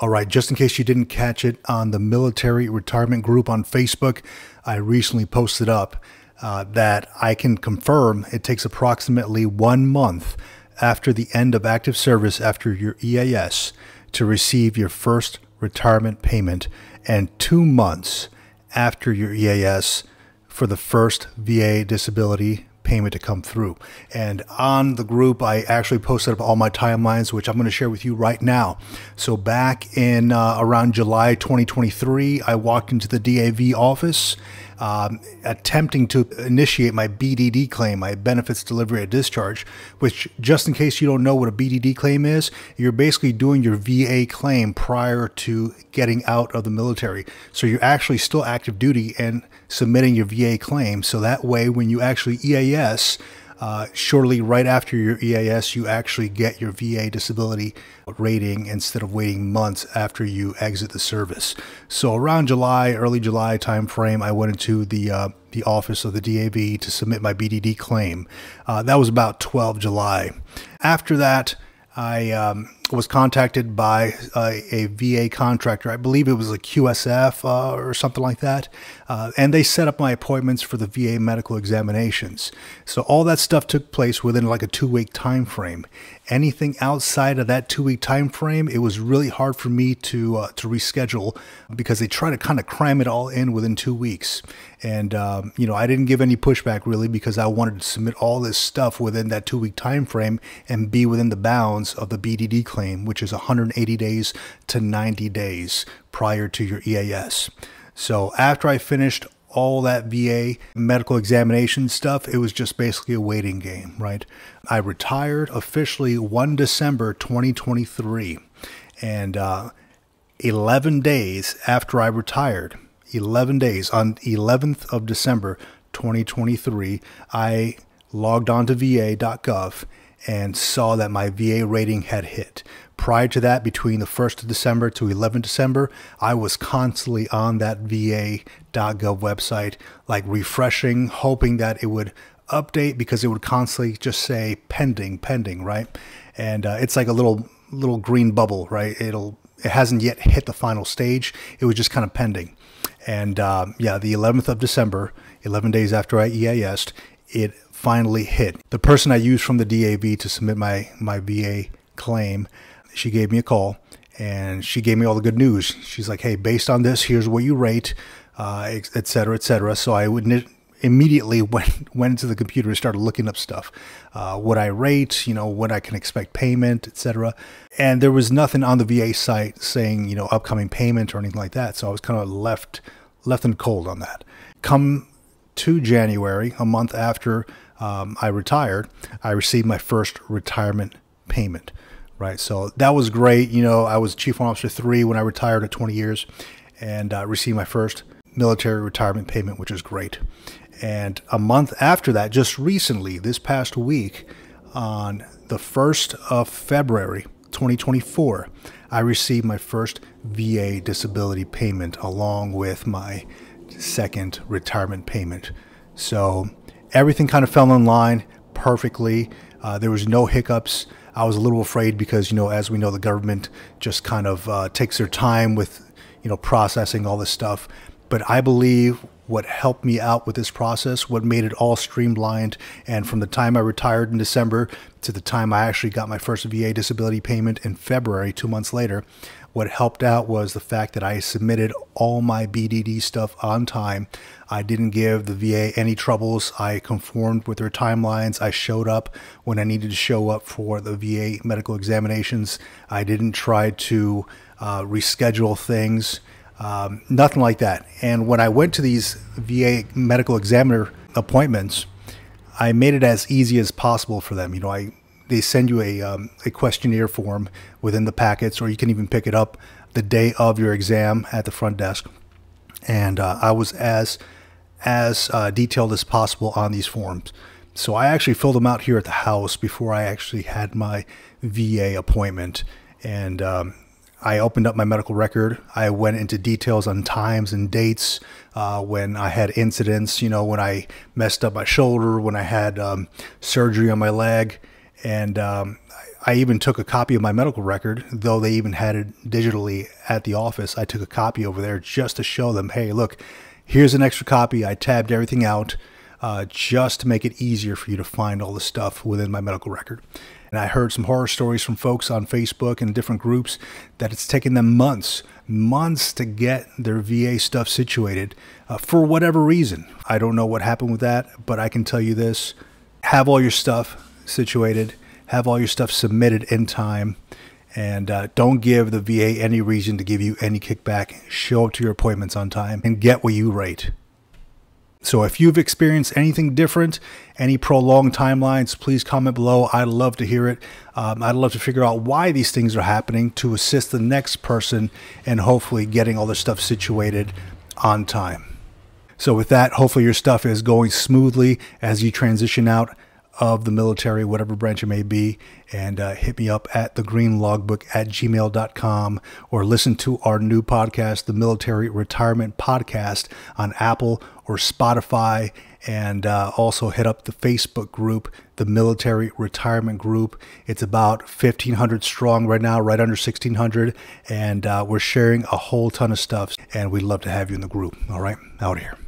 All right, just in case you didn't catch it on the military retirement group on Facebook, I recently posted up uh, that I can confirm it takes approximately one month after the end of active service after your EAS to receive your first retirement payment and two months after your EAS for the first VA disability payment to come through. And on the group, I actually posted up all my timelines, which I'm going to share with you right now. So back in uh, around July 2023, I walked into the DAV office um, attempting to initiate my BDD claim, my benefits delivery at discharge, which, just in case you don't know what a BDD claim is, you're basically doing your VA claim prior to getting out of the military. So you're actually still active duty and submitting your VA claim. So that way, when you actually EAS, uh, shortly right after your EAS, you actually get your VA disability rating instead of waiting months after you exit the service. So around July, early July timeframe, I went into the uh, the office of the DAV to submit my BDD claim. Uh, that was about 12 July. After that, I um, was contacted by uh, a VA contractor. I believe it was a QSF uh, or something like that. Uh, and they set up my appointments for the VA medical examinations. So all that stuff took place within like a two week time frame. Anything outside of that two week time frame, it was really hard for me to uh, to reschedule because they try to kind of cram it all in within two weeks. And um, you know, I didn't give any pushback really because I wanted to submit all this stuff within that two week time frame and be within the bounds of the BDD claim, which is 180 days to 90 days prior to your EAS. So after I finished all that VA medical examination stuff, it was just basically a waiting game, right? I retired officially 1 December 2023. And uh, 11 days after I retired, 11 days, on 11th of December 2023, I logged on to va.gov and saw that my VA rating had hit. Prior to that, between the 1st of December to 11 December, I was constantly on that va.gov website, like refreshing, hoping that it would update because it would constantly just say pending, pending, right? And uh, it's like a little little green bubble, right? It'll it hasn't yet hit the final stage. It was just kind of pending. And um, yeah, the 11th of December, 11 days after I EASed, it finally hit. The person I used from the DAV to submit my my VA claim she gave me a call and she gave me all the good news. She's like, hey, based on this, here's what you rate, uh, et cetera, et cetera. So I would immediately went went into the computer and started looking up stuff, uh, what I rate, you know, what I can expect payment, etc. And there was nothing on the VA site saying you know upcoming payment or anything like that. So I was kind of left left in cold on that. Come to January, a month after um, I retired, I received my first retirement payment right? So that was great. You know, I was Chief Officer three when I retired at 20 years, and uh, received my first military retirement payment, which is great. And a month after that, just recently, this past week, on the 1st of February 2024, I received my first VA disability payment along with my second retirement payment. So everything kind of fell in line perfectly. Uh, there was no hiccups. I was a little afraid because, you know, as we know, the government just kind of uh, takes their time with, you know, processing all this stuff. But I believe what helped me out with this process, what made it all streamlined, and from the time I retired in December to the time I actually got my first VA disability payment in February, two months later, what helped out was the fact that I submitted all my BDD stuff on time. I didn't give the VA any troubles. I conformed with their timelines. I showed up when I needed to show up for the VA medical examinations. I didn't try to uh, reschedule things, um, nothing like that. And when I went to these VA medical examiner appointments, I made it as easy as possible for them. You know, I they send you a, um, a questionnaire form within the packets, or you can even pick it up the day of your exam at the front desk. And uh, I was as as uh, detailed as possible on these forms. So I actually filled them out here at the house before I actually had my VA appointment. And um, I opened up my medical record. I went into details on times and dates uh, when I had incidents, you know, when I messed up my shoulder, when I had um, surgery on my leg and um, I even took a copy of my medical record, though they even had it digitally at the office. I took a copy over there just to show them, hey, look, here's an extra copy. I tabbed everything out uh, just to make it easier for you to find all the stuff within my medical record. And I heard some horror stories from folks on Facebook and different groups that it's taken them months, months to get their VA stuff situated uh, for whatever reason. I don't know what happened with that, but I can tell you this have all your stuff situated, have all your stuff submitted in time, and uh, don't give the VA any reason to give you any kickback. Show up to your appointments on time and get what you rate. So if you've experienced anything different, any prolonged timelines, please comment below. I'd love to hear it. Um, I'd love to figure out why these things are happening to assist the next person and hopefully getting all this stuff situated on time. So with that, hopefully your stuff is going smoothly as you transition out of the military, whatever branch it may be, and uh, hit me up at thegreenlogbook at gmail.com or listen to our new podcast, the Military Retirement Podcast, on Apple or Spotify. And uh, also hit up the Facebook group, the Military Retirement Group. It's about 1,500 strong right now, right under 1,600. And uh, we're sharing a whole ton of stuff. And we'd love to have you in the group. All right, out here.